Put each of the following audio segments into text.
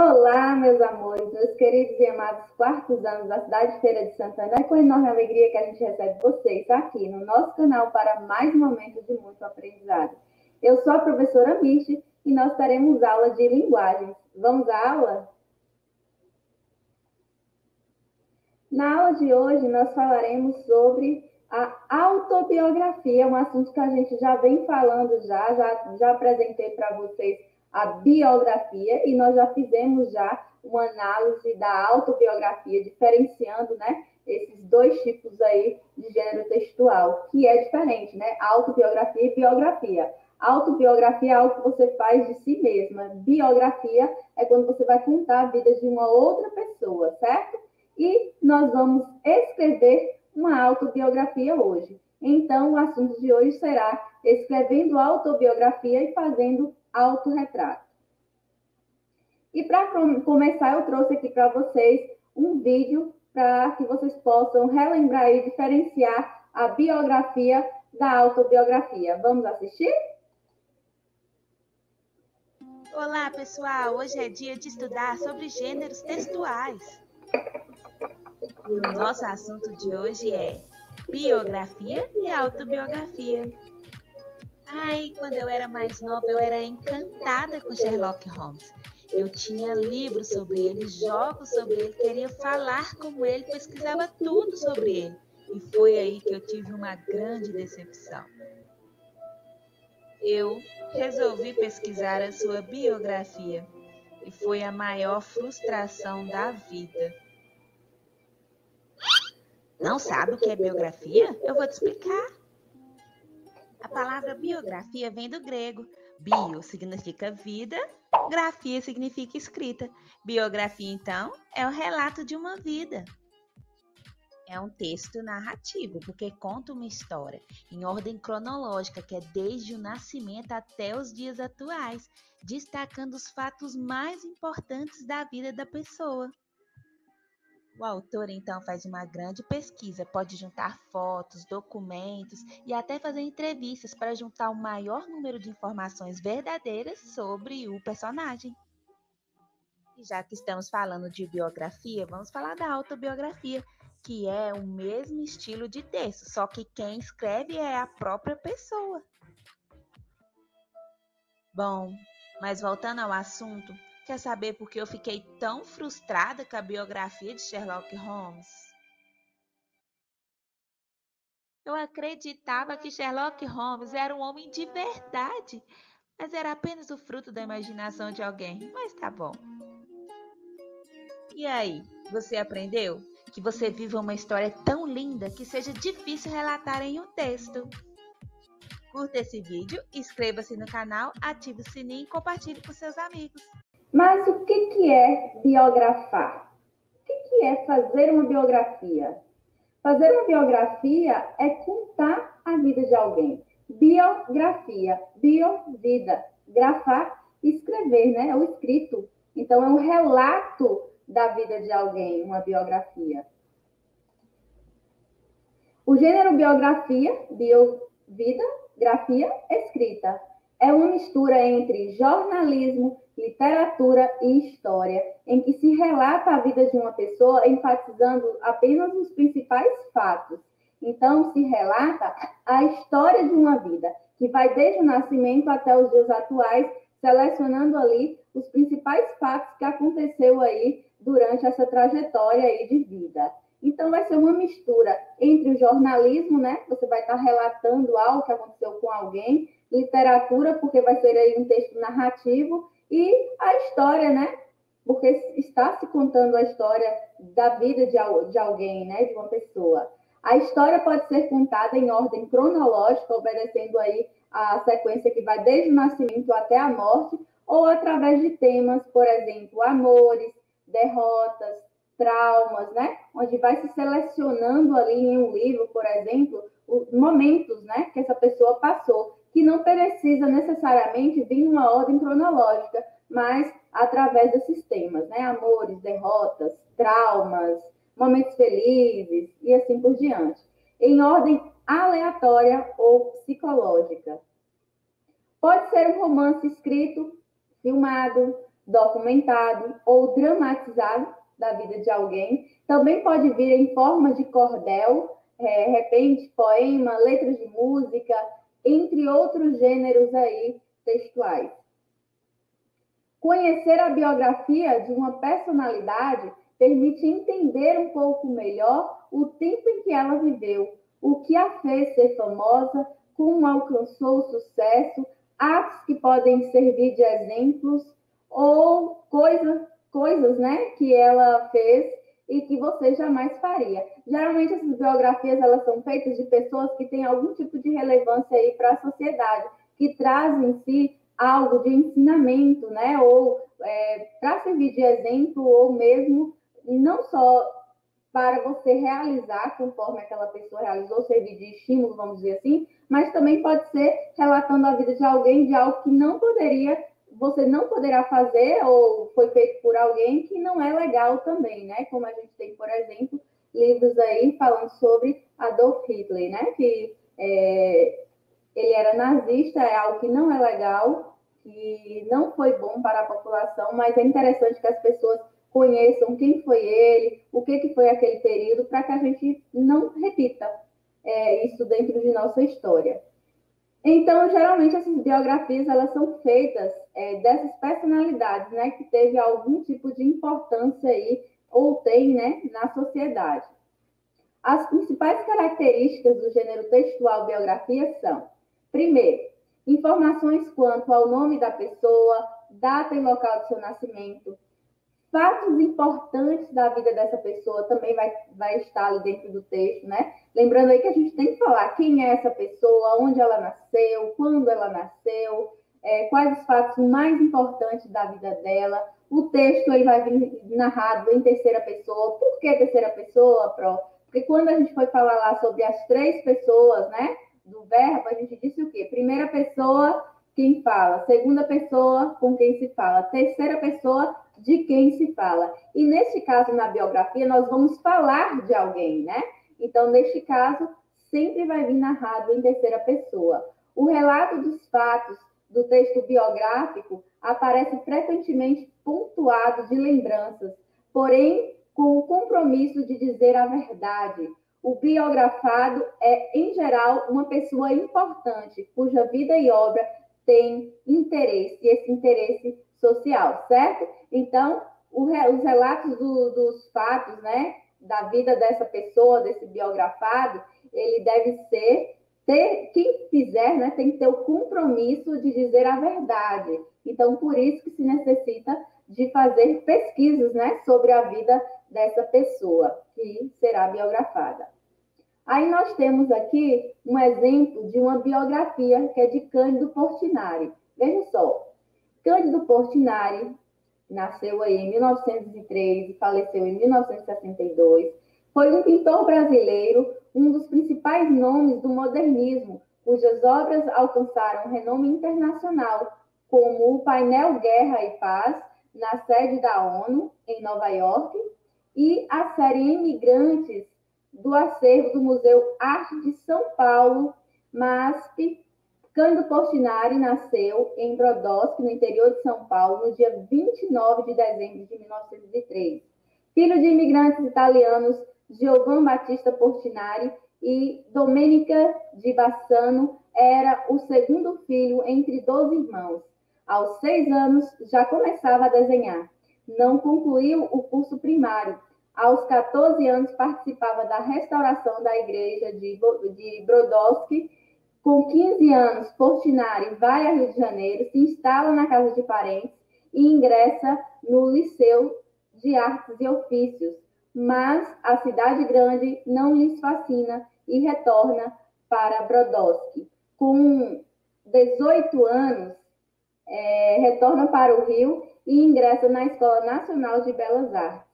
Olá, meus amores, meus queridos e amados quartos anos da cidade de Feira de Santana. É com enorme alegria que a gente recebe vocês aqui no nosso canal para mais um momento de muito aprendizado. Eu sou a professora Michi e nós teremos aula de linguagens. Vamos à aula? Na aula de hoje, nós falaremos sobre a autobiografia, um assunto que a gente já vem falando já, já, já apresentei para vocês a biografia, e nós já fizemos já uma análise da autobiografia, diferenciando, né, esses dois tipos aí de gênero textual, que é diferente, né? Autobiografia e biografia. Autobiografia é algo que você faz de si mesma. Biografia é quando você vai contar a vida de uma outra pessoa, certo? E nós vamos escrever uma autobiografia hoje. Então, o assunto de hoje será escrevendo autobiografia e fazendo autorretrato. E para começar, eu trouxe aqui para vocês um vídeo para que vocês possam relembrar e diferenciar a biografia da autobiografia. Vamos assistir? Olá, pessoal! Hoje é dia de estudar sobre gêneros textuais. O nosso assunto de hoje é biografia e autobiografia. Ai, quando eu era mais nova, eu era encantada com Sherlock Holmes. Eu tinha livros sobre ele, jogos sobre ele, queria falar como ele, pesquisava tudo sobre ele. E foi aí que eu tive uma grande decepção. Eu resolvi pesquisar a sua biografia e foi a maior frustração da vida. Não sabe o que é biografia? Eu vou te explicar. A palavra biografia vem do grego. Bio significa vida, grafia significa escrita. Biografia, então, é o relato de uma vida. É um texto narrativo, porque conta uma história em ordem cronológica, que é desde o nascimento até os dias atuais, destacando os fatos mais importantes da vida da pessoa. O autor então faz uma grande pesquisa, pode juntar fotos, documentos e até fazer entrevistas para juntar o maior número de informações verdadeiras sobre o personagem. E já que estamos falando de biografia, vamos falar da autobiografia, que é o mesmo estilo de texto, só que quem escreve é a própria pessoa. Bom, mas voltando ao assunto, Quer saber por que eu fiquei tão frustrada com a biografia de Sherlock Holmes? Eu acreditava que Sherlock Holmes era um homem de verdade, mas era apenas o fruto da imaginação de alguém. Mas tá bom. E aí, você aprendeu que você viva uma história tão linda que seja difícil relatar em um texto? Curta esse vídeo, inscreva-se no canal, ative o sininho e compartilhe com seus amigos. Mas o que, que é biografar? O que, que é fazer uma biografia? Fazer uma biografia é contar a vida de alguém. Biografia, bio, vida. Grafar, escrever, né? É o escrito. Então, é um relato da vida de alguém, uma biografia. O gênero biografia, bio, vida, grafia, escrita. É uma mistura entre jornalismo, literatura e história, em que se relata a vida de uma pessoa enfatizando apenas os principais fatos. Então, se relata a história de uma vida, que vai desde o nascimento até os dias atuais, selecionando ali os principais fatos que aconteceu aí durante essa trajetória aí de vida. Então, vai ser uma mistura entre o jornalismo, né? Você vai estar relatando algo que aconteceu com alguém, literatura, porque vai ser aí um texto narrativo, e a história, né? Porque está se contando a história da vida de, de alguém, né? De uma pessoa. A história pode ser contada em ordem cronológica, obedecendo aí a sequência que vai desde o nascimento até a morte, ou através de temas, por exemplo, amores, derrotas, traumas, né? Onde vai se selecionando ali em um livro, por exemplo, os momentos, né, que essa pessoa passou que não precisa necessariamente vir numa ordem cronológica, mas através desses temas, né? Amores, derrotas, traumas, momentos felizes e assim por diante, em ordem aleatória ou psicológica. Pode ser um romance escrito, filmado, documentado ou dramatizado da vida de alguém. Também pode vir em forma de cordel, é, repente, poema, letras de música, entre outros gêneros aí textuais. Conhecer a biografia de uma personalidade permite entender um pouco melhor o tempo em que ela viveu, o que a fez ser famosa, como alcançou o sucesso, atos que podem servir de exemplos ou coisas, coisas né, que ela fez e que você jamais faria. Geralmente essas biografias elas são feitas de pessoas que têm algum tipo de relevância aí para a sociedade, que trazem em si algo de ensinamento, né, ou é, para servir de exemplo ou mesmo não só para você realizar conforme aquela pessoa realizou, servir de estímulo, vamos dizer assim, mas também pode ser relatando a vida de alguém de algo que não poderia, você não poderá fazer ou foi feito por alguém que não é legal também, né? Como a gente tem, por exemplo, livros aí falando sobre Adolf Hitler, né? Que é, ele era nazista, é algo que não é legal, que não foi bom para a população, mas é interessante que as pessoas conheçam quem foi ele, o que, que foi aquele período, para que a gente não repita é, isso dentro de nossa história. Então, geralmente, essas biografias elas são feitas é, dessas personalidades, né, que teve algum tipo de importância aí, ou tem, né, na sociedade. As principais características do gênero textual biografia são, primeiro, informações quanto ao nome da pessoa, data e local de seu nascimento, fatos importantes da vida dessa pessoa também vai, vai estar ali dentro do texto, né? Lembrando aí que a gente tem que falar quem é essa pessoa, onde ela nasceu, quando ela nasceu, é, quais os fatos mais importantes da vida dela. O texto ele vai vir narrado em terceira pessoa. Por que terceira pessoa, Pro? Porque quando a gente foi falar lá sobre as três pessoas, né, do verbo, a gente disse o quê? Primeira pessoa, quem fala. Segunda pessoa, com quem se fala. Terceira pessoa, de quem se fala. E neste caso, na biografia, nós vamos falar de alguém, né? Então, neste caso, sempre vai vir narrado em terceira pessoa. O relato dos fatos do texto biográfico aparece frequentemente pontuado de lembranças, porém com o compromisso de dizer a verdade. O biografado é, em geral, uma pessoa importante, cuja vida e obra tem interesse, e esse interesse social, certo? Então, os relatos do, dos fatos, né, da vida dessa pessoa, desse biografado, ele deve ser ter, quem fizer, né, tem que ter o compromisso de dizer a verdade. Então, por isso que se necessita de fazer pesquisas, né, sobre a vida dessa pessoa que será biografada. Aí nós temos aqui um exemplo de uma biografia que é de Cândido Portinari. Veja só, Portinari nasceu aí em 1903 e faleceu em 1962. Foi um pintor brasileiro, um dos principais nomes do modernismo, cujas obras alcançaram renome internacional, como o painel Guerra e Paz, na sede da ONU, em Nova York, e a série Imigrantes, do acervo do Museu Arte de São Paulo, MASP, Cândido Portinari nasceu em Brodowski, no interior de São Paulo, no dia 29 de dezembro de 1903. Filho de imigrantes italianos Giovan Battista Portinari e Domenica de Bassano, era o segundo filho entre 12 irmãos. Aos seis anos, já começava a desenhar. Não concluiu o curso primário. Aos 14 anos, participava da restauração da igreja de Brodowski com 15 anos, Portinari vai a Rio de Janeiro, se instala na casa de parentes e ingressa no Liceu de Artes e Ofícios, mas a cidade grande não lhes fascina e retorna para Brodowski. Com 18 anos, é, retorna para o Rio e ingressa na Escola Nacional de Belas Artes.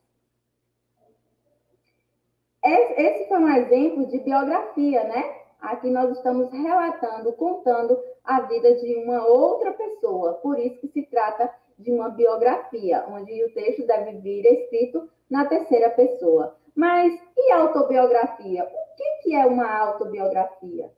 Esse foi um exemplo de biografia, né? Aqui nós estamos relatando, contando a vida de uma outra pessoa, por isso que se trata de uma biografia, onde o texto deve vir escrito na terceira pessoa. Mas e autobiografia? O que é uma autobiografia?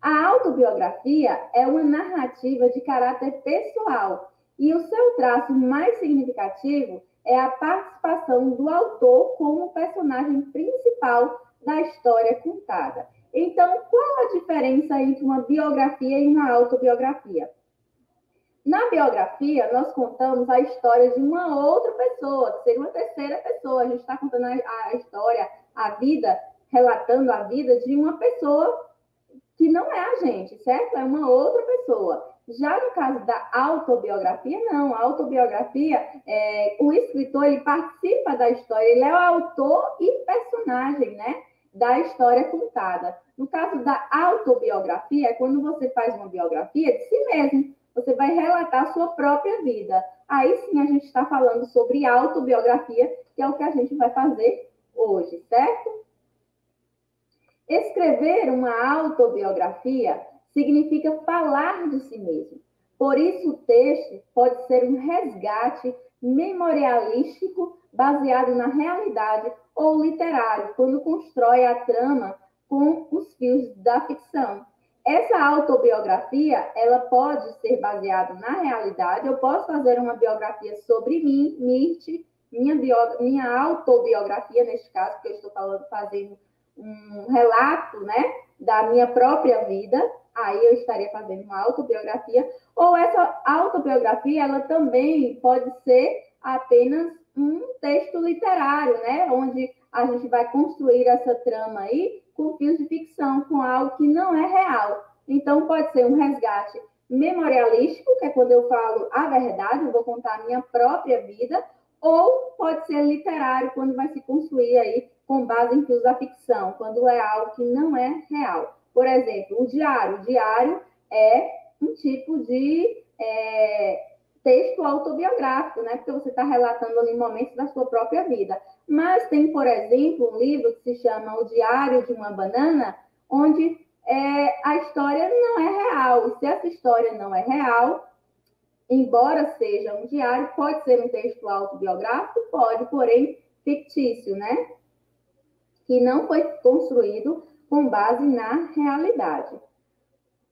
A autobiografia é uma narrativa de caráter pessoal E o seu traço mais significativo é a participação do autor como personagem principal da história contada. Então, qual a diferença entre uma biografia e uma autobiografia? Na biografia, nós contamos a história de uma outra pessoa, que seria uma terceira pessoa. A gente está contando a, história, a vida, relatando a vida de uma pessoa que não é a gente, certo? É uma outra pessoa. Já no caso da autobiografia, não. A autobiografia, é, o escritor ele participa da história, ele é o autor e personagem, né? Da história contada. No caso da autobiografia, é quando você faz uma biografia de si mesmo você vai relatar a sua própria vida. Aí sim a gente está falando sobre autobiografia, que é o que a gente vai fazer hoje, certo? Escrever uma autobiografia significa falar de si mesmo. Por isso, o texto pode ser um resgate memorialístico baseado na realidade ou literário, quando constrói a trama com os fios da ficção. Essa autobiografia, ela pode ser baseada na realidade. Eu posso fazer uma biografia sobre mim, Mirth, minha, bio, minha autobiografia, neste caso, porque eu estou falando, fazendo um relato, né, da minha própria vida. Aí eu estaria fazendo uma autobiografia. Ou essa autobiografia, ela também pode ser apenas um texto literário, né, onde a gente vai construir essa trama aí com fios de ficção, com algo que não é real. Então, pode ser um resgate memorialístico, que é quando eu falo a verdade, eu vou contar a minha própria vida, ou pode ser literário, quando vai se construir aí com base em fios da ficção, quando é algo que não é real. Por exemplo, o diário. O diário é um tipo de é, texto autobiográfico, né? Porque você está relatando ali momentos da sua própria vida. Mas tem, por exemplo, um livro que se chama O Diário de uma Banana, onde é, a história não é real. E se essa história não é real, embora seja um diário, pode ser um texto autobiográfico, pode, porém fictício, né? Que não foi construído com base na realidade.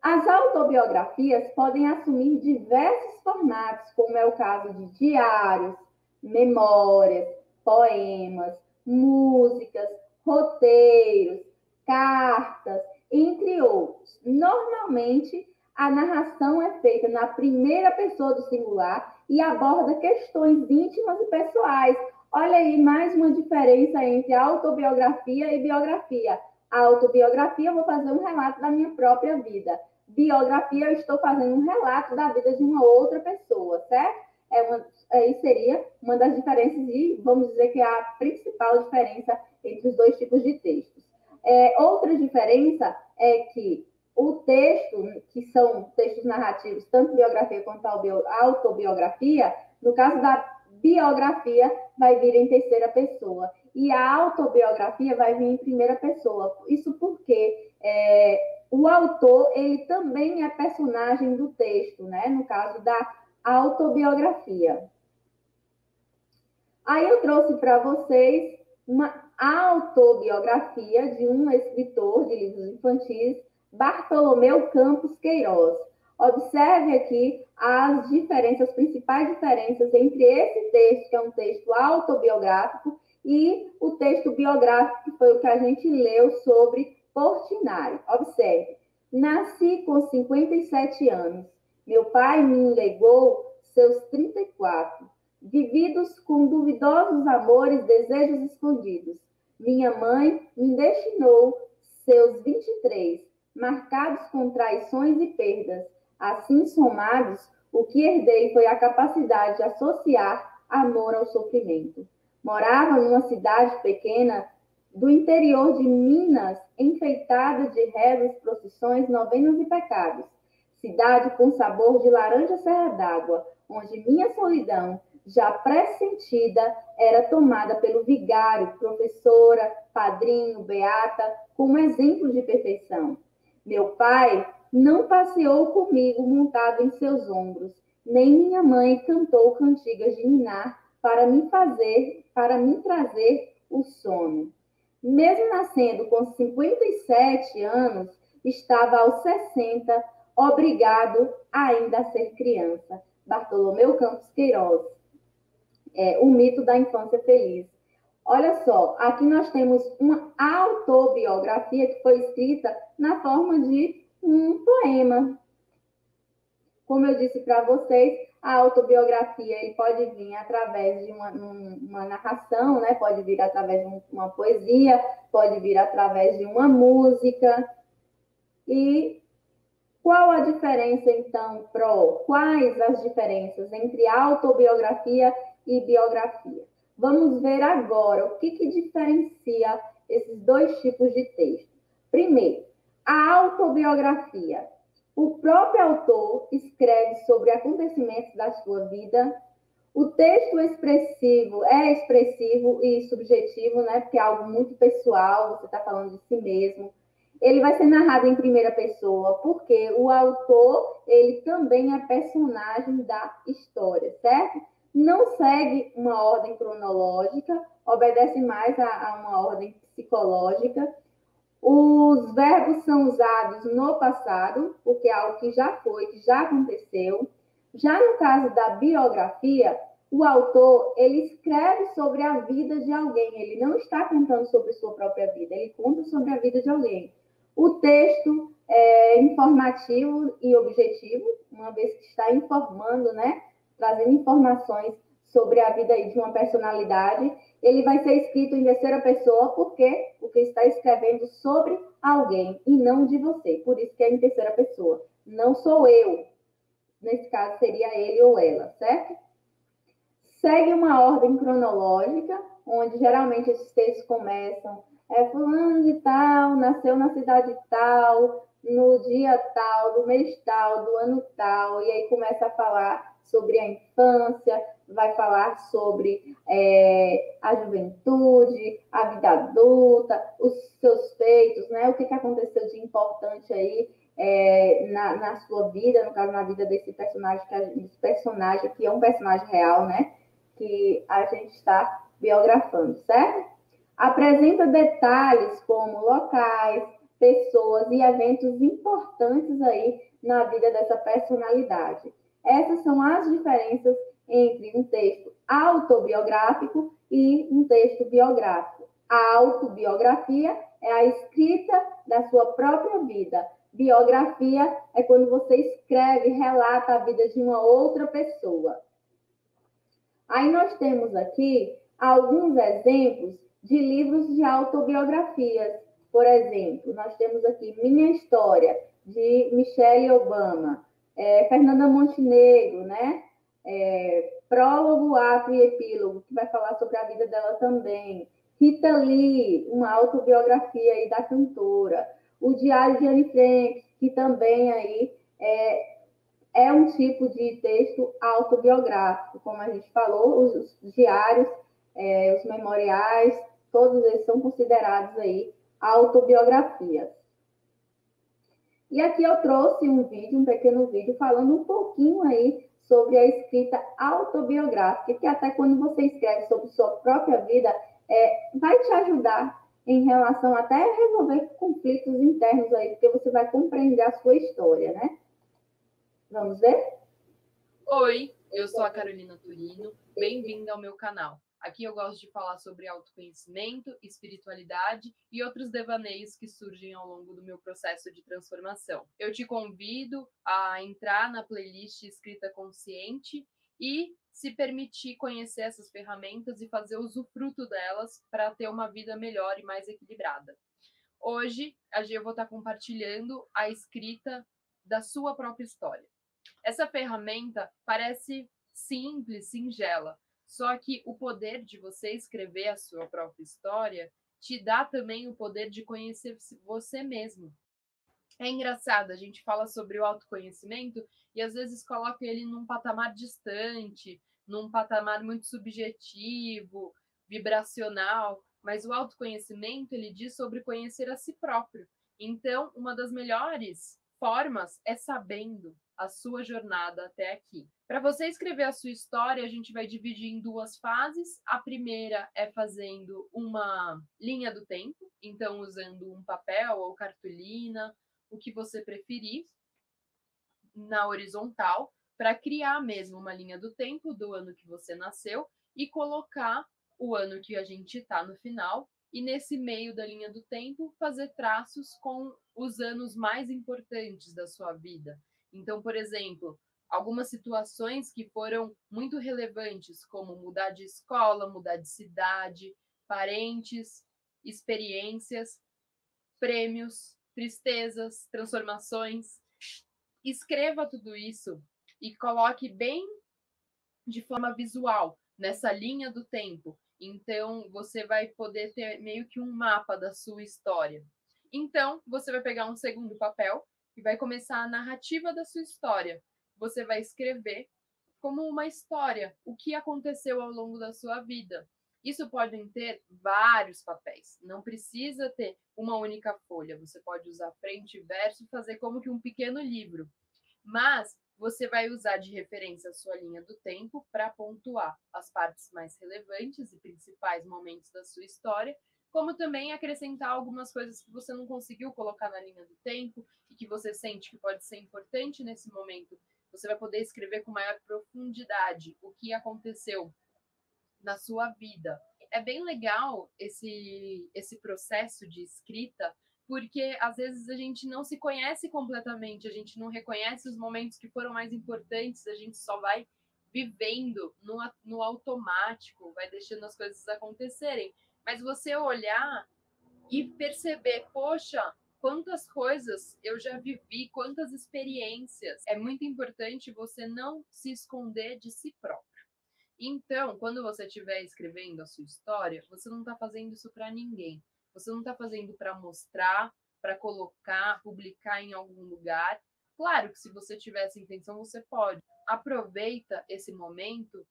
As autobiografias podem assumir diversos formatos, como é o caso de diários, memórias, poemas, músicas, roteiros, cartas, entre outros. Normalmente, a narração é feita na primeira pessoa do singular e aborda questões íntimas e pessoais. Olha aí mais uma diferença entre autobiografia e biografia. A autobiografia, eu vou fazer um relato da minha própria vida. Biografia, eu estou fazendo um relato da vida de uma outra pessoa, certo? é uma, aí seria uma das diferenças e vamos dizer que é a principal diferença entre os dois tipos de textos. É, outra diferença é que o texto, que são textos narrativos, tanto biografia quanto autobiografia, no caso da biografia, vai vir em terceira pessoa. E a autobiografia vai vir em primeira pessoa. Isso porque é, o autor, ele também é personagem do texto, né? No caso da autobiografia. Aí eu trouxe para vocês uma autobiografia de um escritor de livros infantis, Bartolomeu Campos Queiroz. Observe aqui as diferenças, as principais diferenças entre esse texto, que é um texto autobiográfico, e o texto biográfico, que foi o que a gente leu sobre Portinari. Observe, nasci com 57 anos meu pai me legou seus 34, vividos com duvidosos amores, desejos escondidos. Minha mãe me destinou seus 23, marcados com traições e perdas. Assim somados, o que herdei foi a capacidade de associar amor ao sofrimento. Morava numa cidade pequena do interior de Minas, enfeitada de rezas, procissões, novenas e pecados cidade com sabor de laranja serra d'água, onde minha solidão, já pressentida, era tomada pelo vigário, professora, padrinho, beata, como exemplo de perfeição. Meu pai não passeou comigo montado em seus ombros, nem minha mãe cantou cantigas de minar para me fazer, para me trazer o sono. Mesmo nascendo com 57 anos, estava aos 60 obrigado ainda a ser criança. Bartolomeu Campos Queiroz, é, O Mito da Infância Feliz. Olha só, aqui nós temos uma autobiografia que foi escrita na forma de um poema. Como eu disse para vocês, a autobiografia ele pode vir através de uma, uma, narração, né? pode vir através de uma poesia, pode vir através de uma música. E qual a diferença, então, Pro? Quais as diferenças entre autobiografia e biografia? Vamos ver agora o que, que diferencia esses dois tipos de texto. Primeiro, a autobiografia o próprio autor escreve sobre acontecimentos da sua vida. O texto expressivo é expressivo e subjetivo, né? Porque é algo muito pessoal, você está falando de si mesmo. Ele vai ser narrado em primeira pessoa, porque o autor, ele também é personagem da história, certo? Não segue uma ordem cronológica, obedece mais a, a uma ordem psicológica os verbos são usados no passado, porque é algo que já foi, que já aconteceu. Já no caso da biografia, o autor ele escreve sobre a vida de alguém. Ele não está contando sobre sua própria vida, ele conta sobre a vida de alguém. O texto é informativo e objetivo, uma vez que está informando, né, trazendo informações sobre a vida de uma personalidade ele vai ser escrito em terceira pessoa, por quê? Porque está escrevendo sobre alguém e não de você. Por isso que é em terceira pessoa. Não sou eu. Nesse caso, seria ele ou ela, certo? Segue uma ordem cronológica, onde geralmente esses textos começam. É fulano de tal, nasceu na cidade tal, no dia tal, do mês tal, do ano tal, e aí começa a falar sobre a infância, vai falar sobre é, a juventude, a vida adulta, os seus feitos, né? O que, que aconteceu de importante aí é, na, na, sua vida, no caso, na vida desse personagem, que, esse personagem que é um personagem real, né? Que a gente está biografando, certo? Apresenta detalhes como locais, pessoas e eventos importantes aí na vida dessa personalidade. Essas são as diferenças entre um texto autobiográfico e um texto biográfico. A autobiografia é a escrita da sua própria vida. Biografia é quando você escreve, relata a vida de uma outra pessoa. Aí nós temos aqui alguns exemplos de livros de autobiografias. Por exemplo, nós temos aqui Minha História, de Michelle Obama, é, Fernanda Montenegro, né? É, prólogo, ato e epílogo, que vai falar sobre a vida dela também. Rita Lee, uma autobiografia aí da cantora. O Diário de Anne Frank, que também aí é, é um tipo de texto autobiográfico, como a gente falou, os, os diários, é, os memoriais, todos eles são considerados aí autobiografias. E aqui eu trouxe um vídeo, um pequeno vídeo, falando um pouquinho aí sobre a escrita autobiográfica, que até quando você escreve sobre sua própria vida, é, vai te ajudar em relação até a resolver conflitos internos aí, porque você vai compreender a sua história, né? Vamos ver? Oi, eu sou a Carolina Turino, bem-vinda ao meu canal. Aqui eu gosto de falar sobre autoconhecimento, espiritualidade e outros devaneios que surgem ao longo do meu processo de transformação. Eu te convido a entrar na playlist Escrita Consciente e se permitir conhecer essas ferramentas e fazer usufruto delas para ter uma vida melhor e mais equilibrada. Hoje, eu vou estar compartilhando a escrita da sua própria história. Essa ferramenta parece simples, singela, só que o poder de você escrever a sua própria história te dá também o poder de conhecer você mesmo. É engraçado, a gente fala sobre o autoconhecimento e às vezes coloca ele num patamar distante, num patamar muito subjetivo, vibracional, mas o autoconhecimento ele diz sobre conhecer a si próprio. Então, uma das melhores formas é sabendo a sua jornada até aqui. Para você escrever a sua história, a gente vai dividir em duas fases. A primeira é fazendo uma linha do tempo, então usando um papel ou cartolina, o que você preferir, na horizontal, para criar mesmo uma linha do tempo do ano que você nasceu e colocar o ano que a gente está no final e nesse meio da linha do tempo fazer traços com os anos mais importantes da sua vida. Então, por exemplo, algumas situações que foram muito relevantes, como mudar de escola, mudar de cidade, parentes, experiências, prêmios, tristezas, transformações. Escreva tudo isso e coloque bem de forma visual nessa linha do tempo então, você vai poder ter meio que um mapa da sua história. Então, você vai pegar um segundo papel e vai começar a narrativa da sua história. Você vai escrever como uma história o que aconteceu ao longo da sua vida. Isso pode ter vários papéis, não precisa ter uma única folha. Você pode usar frente e verso fazer como que um pequeno livro. Mas você vai usar de referência a sua linha do tempo para pontuar as partes mais relevantes e principais momentos da sua história, como também acrescentar algumas coisas que você não conseguiu colocar na linha do tempo e que você sente que pode ser importante nesse momento. Você vai poder escrever com maior profundidade o que aconteceu na sua vida. É bem legal esse, esse processo de escrita, porque às vezes a gente não se conhece completamente, a gente não reconhece os momentos que foram mais importantes, a gente só vai vivendo no, no automático, vai deixando as coisas acontecerem. Mas você olhar e perceber, poxa, quantas coisas eu já vivi, quantas experiências. É muito importante você não se esconder de si próprio. Então, quando você estiver escrevendo a sua história, você não está fazendo isso para ninguém. Você não está fazendo para mostrar, para colocar, publicar em algum lugar. Claro que se você tiver essa intenção, você pode. Aproveita esse momento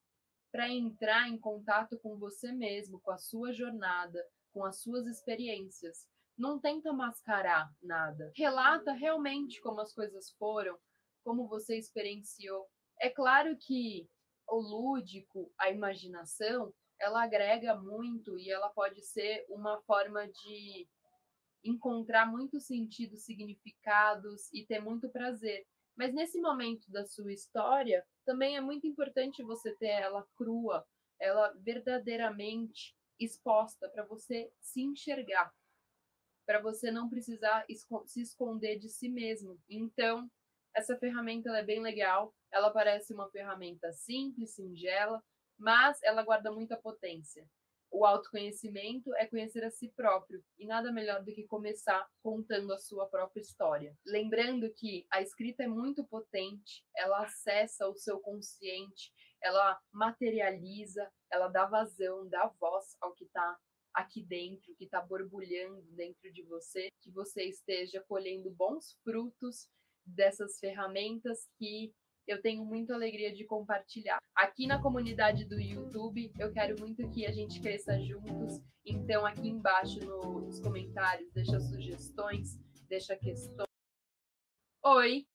para entrar em contato com você mesmo, com a sua jornada, com as suas experiências. Não tenta mascarar nada. Relata realmente como as coisas foram, como você experienciou. É claro que o lúdico, a imaginação, ela agrega muito e ela pode ser uma forma de encontrar muitos sentidos, significados e ter muito prazer. Mas nesse momento da sua história, também é muito importante você ter ela crua, ela verdadeiramente exposta para você se enxergar, para você não precisar se esconder de si mesmo. Então, essa ferramenta é bem legal. Ela parece uma ferramenta simples, singela, mas ela guarda muita potência. O autoconhecimento é conhecer a si próprio, e nada melhor do que começar contando a sua própria história. Lembrando que a escrita é muito potente, ela acessa o seu consciente, ela materializa, ela dá vazão, dá voz ao que está aqui dentro, que está borbulhando dentro de você, que você esteja colhendo bons frutos dessas ferramentas que eu tenho muita alegria de compartilhar. Aqui na comunidade do YouTube, eu quero muito que a gente cresça juntos. Então, aqui embaixo no, nos comentários, deixa sugestões, deixa questões. Oi!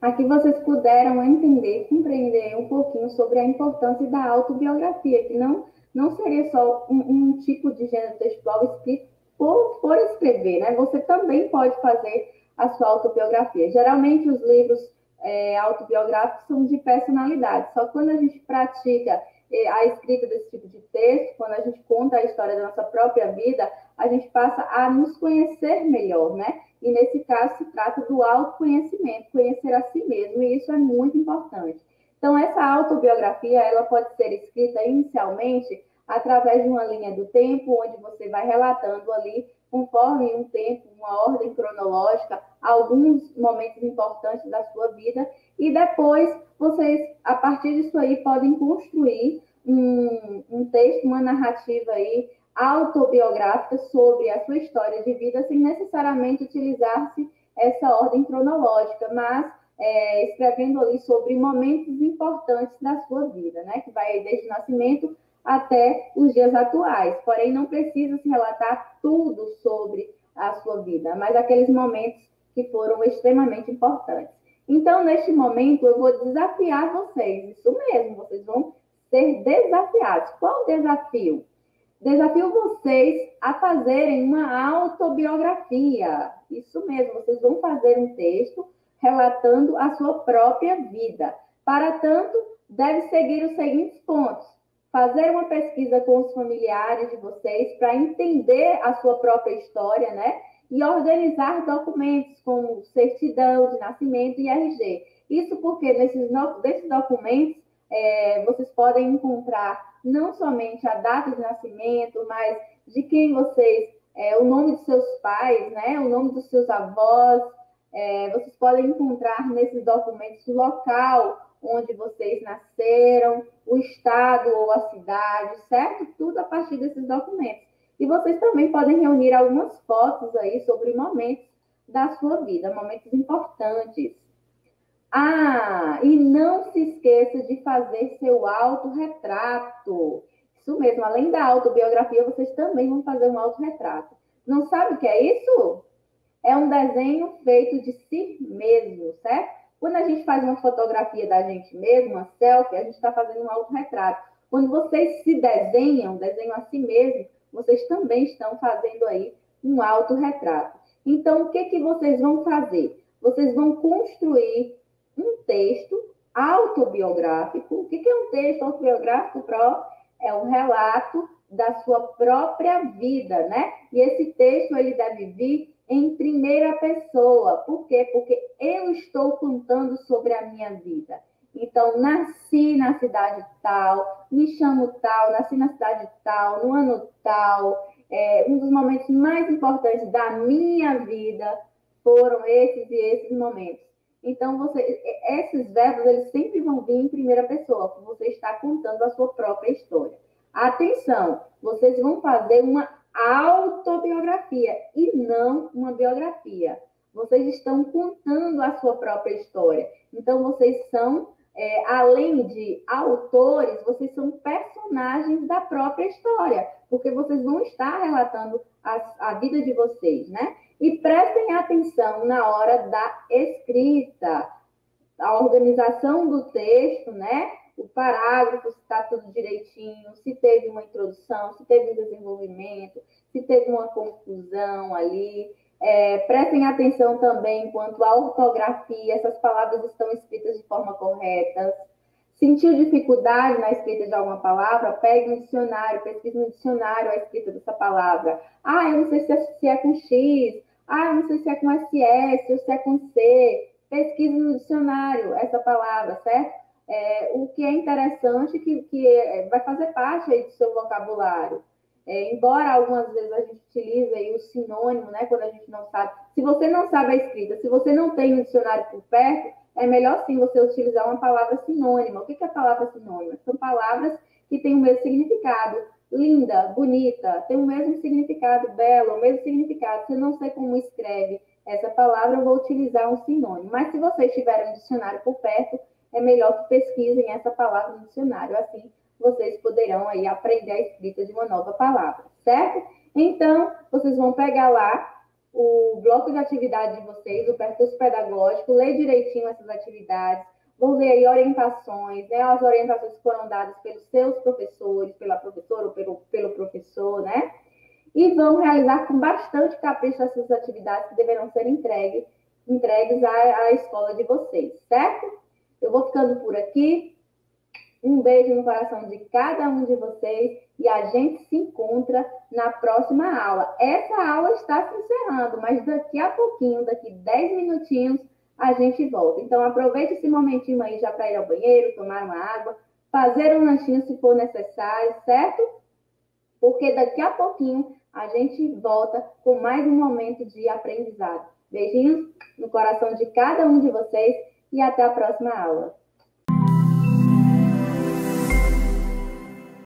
Aqui vocês puderam entender, compreender um pouquinho sobre a importância da autobiografia, que não, não seria só um, um tipo de gênero textual escrito por, por escrever, né? Você também pode fazer a sua autobiografia. Geralmente os livros é, autobiográficos são de personalidade, só quando a gente pratica é, a escrita desse tipo de texto, quando a gente conta a história da nossa própria vida, a gente passa a nos conhecer melhor, né? E nesse caso se trata do autoconhecimento, conhecer a si mesmo, e isso é muito importante. Então, essa autobiografia, ela pode ser escrita inicialmente através de uma linha do tempo, onde você vai relatando ali, conforme um tempo, uma ordem cronológica, alguns momentos importantes da sua vida, e depois vocês, a partir disso aí, podem construir um, um texto, uma narrativa aí autobiográfica sobre a sua história de vida, sem necessariamente utilizar-se essa ordem cronológica, mas é, escrevendo ali sobre momentos importantes da sua vida, né? Que vai desde o nascimento até os dias atuais. Porém, não precisa se relatar tudo sobre a sua vida, mas aqueles momentos que foram extremamente importantes. Então, neste momento, eu vou desafiar vocês, isso mesmo, vocês vão ser desafiados. Qual o desafio? Desafio vocês a fazerem uma autobiografia. Isso mesmo, vocês vão fazer um texto relatando a sua própria vida. Para tanto, deve seguir os seguintes pontos: fazer uma pesquisa com os familiares de vocês para entender a sua própria história, né? E organizar documentos como certidão de nascimento e RG. Isso porque nesses, nesses documentos é, vocês podem encontrar não somente a data de nascimento, mas de quem vocês, é, o nome de seus pais, né, o nome dos seus avós. É, vocês podem encontrar nesses documentos o local onde vocês nasceram, o estado ou a cidade, certo? Tudo a partir desses documentos. E vocês também podem reunir algumas fotos aí sobre momentos da sua vida, momentos importantes. Ah, e não se esqueça de fazer seu autorretrato. Isso mesmo, além da autobiografia, vocês também vão fazer um autorretrato. Não sabe o que é isso? É um desenho feito de si mesmo, certo? Quando a gente faz uma fotografia da gente mesmo, uma selfie, a gente está fazendo um autorretrato. Quando vocês se desenham, desenham a si mesmo, vocês também estão fazendo aí um autorretrato. Então, o que, que vocês vão fazer? Vocês vão construir um texto autobiográfico. O que é um texto autobiográfico, Pro? É um relato da sua própria vida, né? E esse texto ele deve vir em primeira pessoa. Por quê? Porque eu estou contando sobre a minha vida. Então, nasci na cidade tal, me chamo tal, nasci na cidade tal, no ano tal. É, um dos momentos mais importantes da minha vida foram esses e esses momentos. Então, você, esses verbos eles sempre vão vir em primeira pessoa, porque você está contando a sua própria história. Atenção, vocês vão fazer uma autobiografia e não uma biografia. Vocês estão contando a sua própria história. Então, vocês são, é, além de autores, vocês são personagens da própria história, porque vocês vão estar relatando a, a vida de vocês, né? E prestem atenção na hora da escrita, a organização do texto, né? O parágrafo, se está tudo direitinho, se teve uma introdução, se teve um desenvolvimento, se teve uma confusão ali. É, prestem atenção também quanto à ortografia, essas palavras estão escritas de forma correta. Sentiu dificuldade na escrita de alguma palavra? Pegue um dicionário, pesquise no dicionário a escrita dessa palavra. Ah, eu não sei se é, se é com X, ah, não sei se é com SS ou se é com C. Pesquise no dicionário essa palavra, certo? É, o que é interessante que, que é, vai fazer parte aí do seu vocabulário. É, embora algumas vezes a gente utilize aí o sinônimo, né, quando a gente não sabe. Se você não sabe a escrita, se você não tem um dicionário por perto, é melhor sim você utilizar uma palavra sinônima. O que é a palavra sinônima? São palavras que têm o mesmo significado linda, bonita, tem o mesmo significado, belo, o mesmo significado. Se eu não sei como escreve essa palavra, eu vou utilizar um sinônimo. Mas se vocês tiverem um dicionário por perto, é melhor que pesquisem essa palavra no dicionário. Assim, vocês poderão aí aprender a escrita de uma nova palavra, certo? Então, vocês vão pegar lá o bloco de atividade de vocês, o percurso pedagógico, ler direitinho essas atividades, vão ver aí orientações, né? As orientações que foram dadas pelos seus professores, pela professora ou pelo, pelo professor, né? E vão realizar com bastante capricho essas atividades que deverão ser entregues, entregues à, à escola de vocês, certo? Eu vou ficando por aqui. Um beijo no coração de cada um de vocês e a gente se encontra na próxima aula. Essa aula está se encerrando, mas daqui a pouquinho, daqui 10 minutinhos, a gente volta. Então, aproveite esse momentinho aí já para ir ao banheiro, tomar uma água, fazer um lanchinho se for necessário, certo? Porque daqui a pouquinho a gente volta com mais um momento de aprendizado. Beijinhos no coração de cada um de vocês e até a próxima aula.